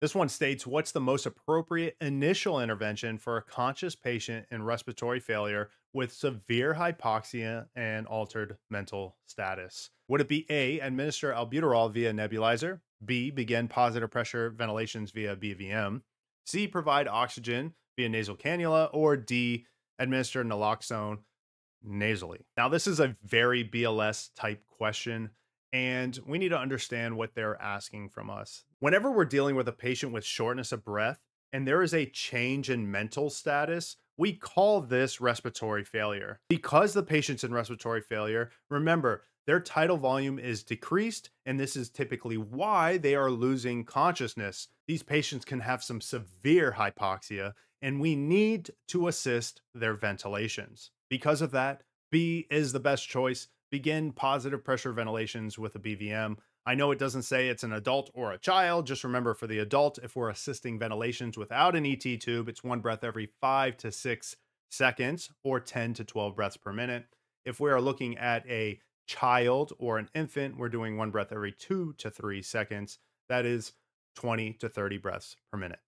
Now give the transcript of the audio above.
This one states What's the most appropriate initial intervention for a conscious patient in respiratory failure with severe hypoxia and altered mental status? Would it be A, administer albuterol via nebulizer, B, begin positive pressure ventilations via BVM, C, provide oxygen via nasal cannula, or D, administer naloxone nasally? Now, this is a very BLS type question and we need to understand what they're asking from us. Whenever we're dealing with a patient with shortness of breath and there is a change in mental status, we call this respiratory failure. Because the patient's in respiratory failure, remember, their tidal volume is decreased, and this is typically why they are losing consciousness. These patients can have some severe hypoxia, and we need to assist their ventilations. Because of that, B is the best choice begin positive pressure ventilations with a BVM. I know it doesn't say it's an adult or a child. Just remember for the adult, if we're assisting ventilations without an ET tube, it's one breath every five to six seconds or 10 to 12 breaths per minute. If we are looking at a child or an infant, we're doing one breath every two to three seconds. That is 20 to 30 breaths per minute.